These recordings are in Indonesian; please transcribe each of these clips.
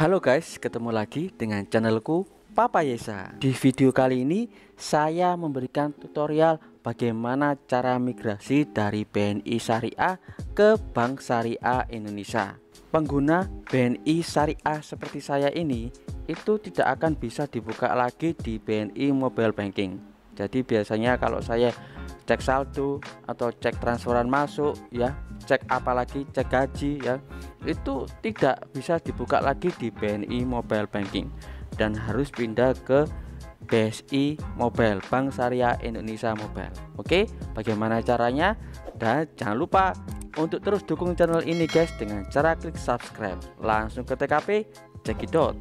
Halo guys, ketemu lagi dengan channelku Papa Yesa. Di video kali ini saya memberikan tutorial bagaimana cara migrasi dari BNI Syariah ke Bank Syariah Indonesia. Pengguna BNI Syariah seperti saya ini itu tidak akan bisa dibuka lagi di BNI Mobile Banking. Jadi biasanya kalau saya cek saldo atau cek transferan masuk ya. Cek apalagi cek gaji ya. Itu tidak bisa dibuka lagi di BNI Mobile Banking dan harus pindah ke BSI Mobile Bank Syariah Indonesia Mobile. Oke bagaimana caranya? Dan jangan lupa untuk terus dukung channel ini guys dengan cara klik subscribe. Langsung ke TKP cekidot.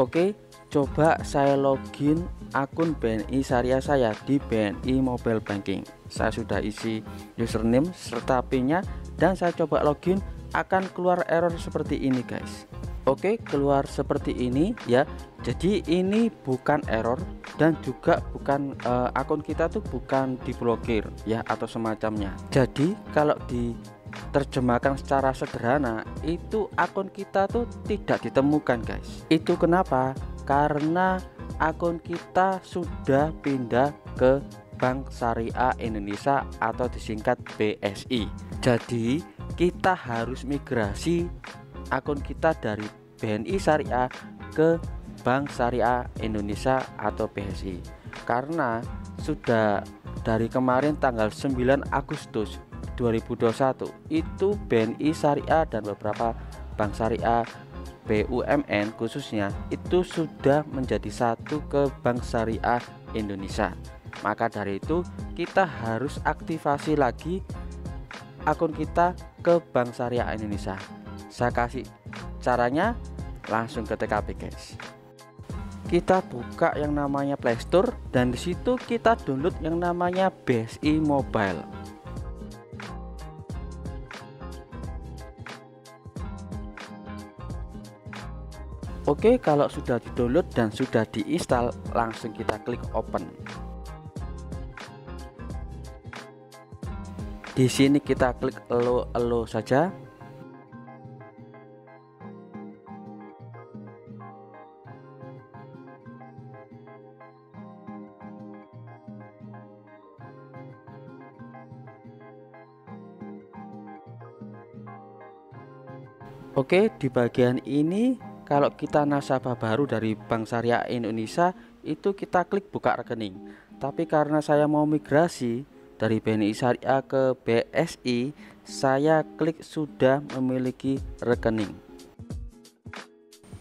Oke coba saya login akun BNI Syariah saya di BNI Mobile Banking. Saya sudah isi username serta PIN nya dan saya coba login akan keluar error seperti ini guys. Oke keluar seperti ini ya. Jadi ini bukan error dan juga bukan uh, akun kita tuh bukan diblokir ya atau semacamnya. Jadi kalau di terjemahkan secara sederhana itu akun kita tuh tidak ditemukan guys. Itu kenapa karena akun kita sudah pindah ke Bank Syariah Indonesia atau disingkat BSI. Jadi, kita harus migrasi akun kita dari BNI Syariah ke Bank Syariah Indonesia atau BSI. Karena sudah dari kemarin tanggal 9 Agustus 2021 itu BNI Syariah dan beberapa bank syariah BUMN khususnya itu sudah menjadi satu ke Bank Syariah Indonesia. Maka dari itu kita harus aktivasi lagi akun kita ke Bank Syariah Indonesia. Saya kasih caranya langsung ke TKP guys. Kita buka yang namanya Playstore dan di situ kita download yang namanya BSI Mobile. Oke, kalau sudah di-download dan sudah diinstal, langsung kita klik open. Di sini kita klik elo elo saja. Oke, di bagian ini kalau kita nasabah baru dari Bank Syariah Indonesia itu kita klik buka rekening. Tapi karena saya mau migrasi dari BNI Syariah ke BSI saya klik sudah memiliki rekening.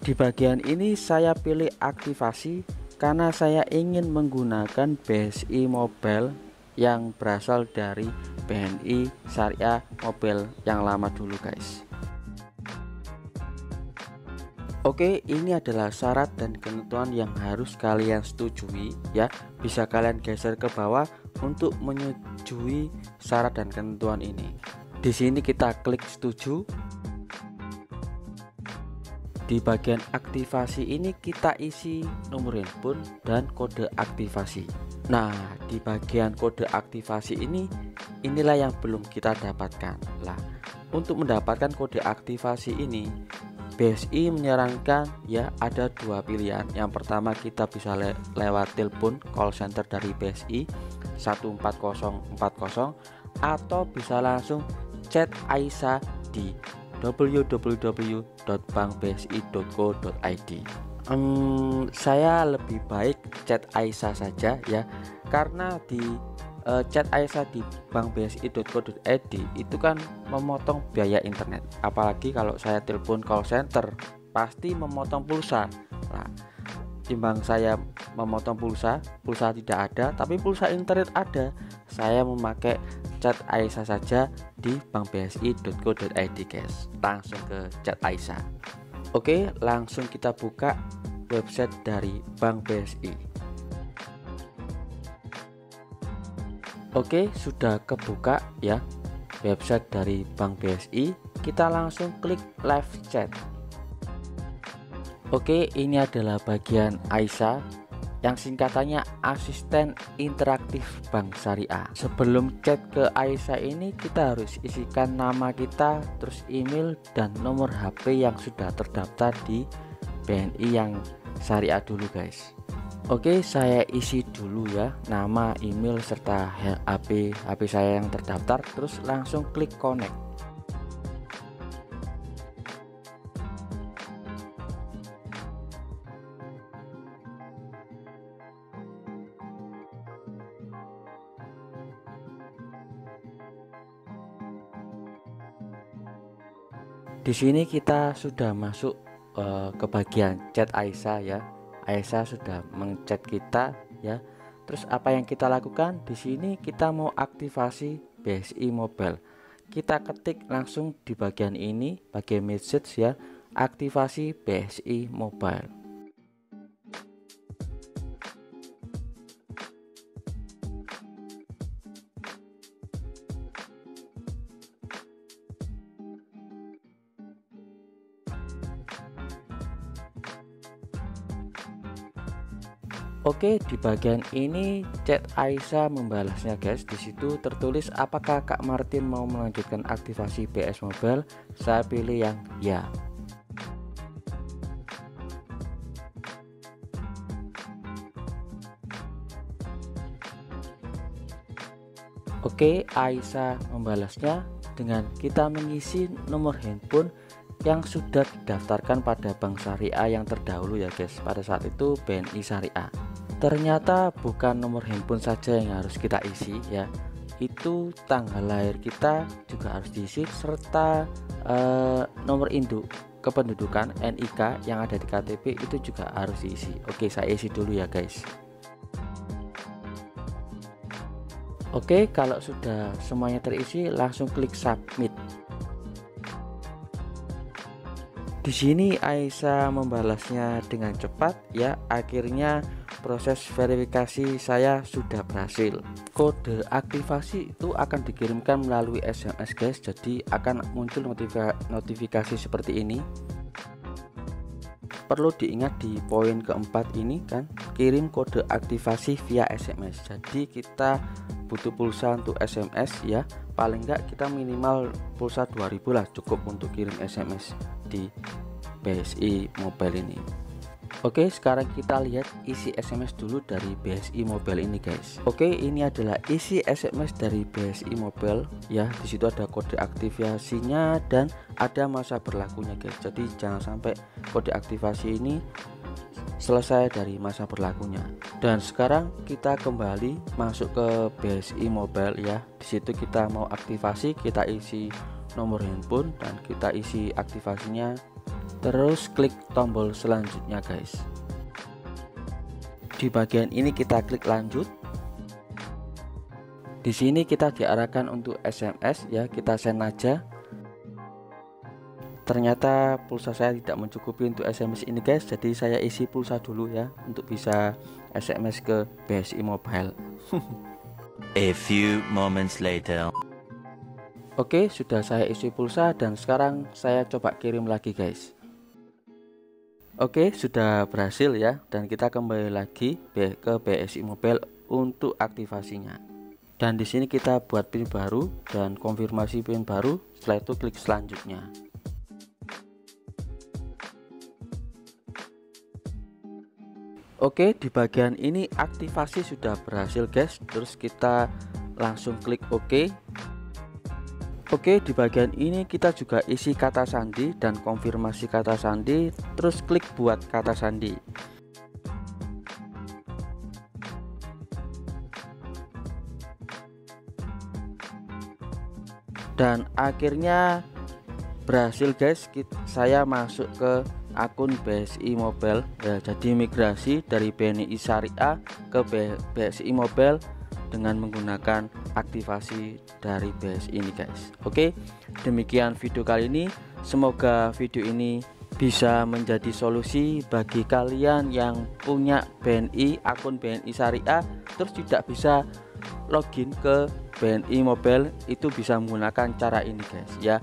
Di bagian ini saya pilih aktivasi karena saya ingin menggunakan BSI Mobile yang berasal dari BNI Syariah Mobile yang lama dulu guys Oke, ini adalah syarat dan ketentuan yang harus kalian setujui ya. Bisa kalian geser ke bawah untuk menyetujui syarat dan ketentuan ini. Di sini kita klik setuju. Di bagian aktivasi ini kita isi nomor handphone dan kode aktivasi. Nah, di bagian kode aktivasi ini inilah yang belum kita dapatkan. Lah, untuk mendapatkan kode aktivasi ini BSI menyarankan ya ada dua pilihan. Yang pertama kita bisa le lewat telepon call center dari BSI 14040 atau bisa langsung chat Aisyah di www.bankbsi.co.id um, saya lebih baik chat Aisyah saja ya karena di uh, chat Aisyah di bankbsi.co.id itu kan memotong biaya internet. Apalagi kalau saya telepon call center pasti memotong pulsa. Nah timbang saya memotong pulsa pulsa tidak ada tapi pulsa internet ada. Saya memakai chat Aisyah saja di bankbsi.co.id guys. Langsung ke chat Aisyah. Oke langsung kita buka website dari Bank BSI Oke sudah kebuka ya website dari Bank BSI kita langsung klik live chat Oke ini adalah bagian Aisyah yang singkatannya asisten interaktif Bank Syariah. Sebelum chat ke Aisyah ini kita harus isikan nama kita, terus email dan nomor HP yang sudah terdaftar di BNI yang Syariah dulu guys. Oke, saya isi dulu ya nama, email serta HP HP saya yang terdaftar, terus langsung klik connect. Di sini kita sudah masuk uh, ke bagian chat Aisyah ya. Aisyah sudah mengchat kita ya. Terus apa yang kita lakukan? Di sini kita mau aktivasi BSI Mobile. Kita ketik langsung di bagian ini, bagian message ya, aktivasi BSI Mobile. Oke, di bagian ini chat Aisyah membalasnya guys. Di situ tertulis apakah Kak Martin mau melanjutkan aktivasi BS Mobile? Saya pilih yang ya. Oke, Aisyah membalasnya dengan kita mengisi nomor handphone yang sudah didaftarkan pada bank syariah yang terdahulu ya guys pada saat itu BNI Syariah ternyata bukan nomor handphone saja yang harus kita isi ya. Itu tanggal lahir kita juga harus diisi serta uh, nomor induk kependudukan NIK yang ada di KTP itu juga harus diisi. Oke saya isi dulu ya guys. Oke kalau sudah semuanya terisi langsung klik submit. Di sini Aisyah membalasnya dengan cepat ya. Akhirnya proses verifikasi saya sudah berhasil. Kode aktivasi itu akan dikirimkan melalui SMS guys. Jadi akan muncul notifikasi seperti ini. Perlu diingat di poin keempat ini kan? Kirim kode aktivasi via SMS jadi kita butuh pulsa untuk SMS ya. Paling enggak kita minimal pulsa 2000 lah cukup untuk kirim SMS di BSI mobile ini Oke sekarang kita lihat isi SMS dulu dari BSI Mobile ini guys. Oke ini adalah isi SMS dari BSI Mobile. Ya di situ ada kode aktivasinya dan ada masa berlakunya guys. Jadi jangan sampai kode aktivasi ini selesai dari masa berlakunya. Dan sekarang kita kembali masuk ke BSI Mobile ya. Di situ kita mau aktivasi kita isi nomor handphone dan kita isi aktivasinya terus klik tombol selanjutnya guys. Di bagian ini kita klik lanjut. Di sini kita diarahkan untuk SMS ya. Kita send aja. Ternyata pulsa saya tidak mencukupi untuk SMS ini guys. Jadi saya isi pulsa dulu ya untuk bisa SMS ke BSI Mobile. A few moments later. Oke sudah saya isi pulsa dan sekarang saya coba kirim lagi guys Oke, sudah berhasil ya dan kita kembali lagi ke BSI Mobile untuk aktivasinya. Dan di sini kita buat PIN baru dan konfirmasi PIN baru, setelah itu klik selanjutnya. Oke, di bagian ini aktivasi sudah berhasil guys. Terus kita langsung klik OK Oke di bagian ini kita juga isi kata sandi dan konfirmasi kata sandi terus klik buat kata sandi. Dan akhirnya berhasil guys saya masuk ke akun BSI Mobile. Ya, jadi migrasi dari BNI Syariah ke BSI Mobile dengan menggunakan aktivasi dari BS ini guys. Oke demikian video kali ini. Semoga video ini bisa menjadi solusi bagi kalian yang punya BNI akun BNI Syariah. Terus tidak bisa login ke BNI Mobile itu bisa menggunakan cara ini guys ya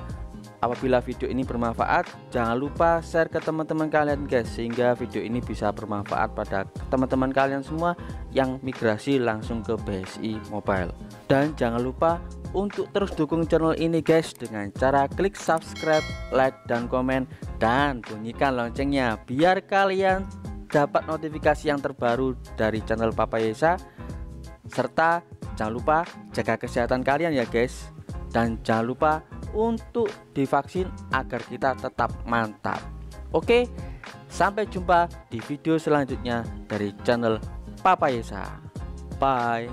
Apabila video ini bermanfaat, jangan lupa share ke teman-teman kalian guys sehingga video ini bisa bermanfaat pada teman-teman kalian semua yang migrasi langsung ke BSI Mobile. Dan jangan lupa untuk terus dukung channel ini guys dengan cara klik subscribe, like dan komen dan bunyikan loncengnya biar kalian dapat notifikasi yang terbaru dari channel Papa Yesa serta jangan lupa jaga kesehatan kalian ya guys dan jangan lupa untuk divaksin agar kita tetap mantap. Oke, sampai jumpa di video selanjutnya dari channel Papa Yesa. Bye.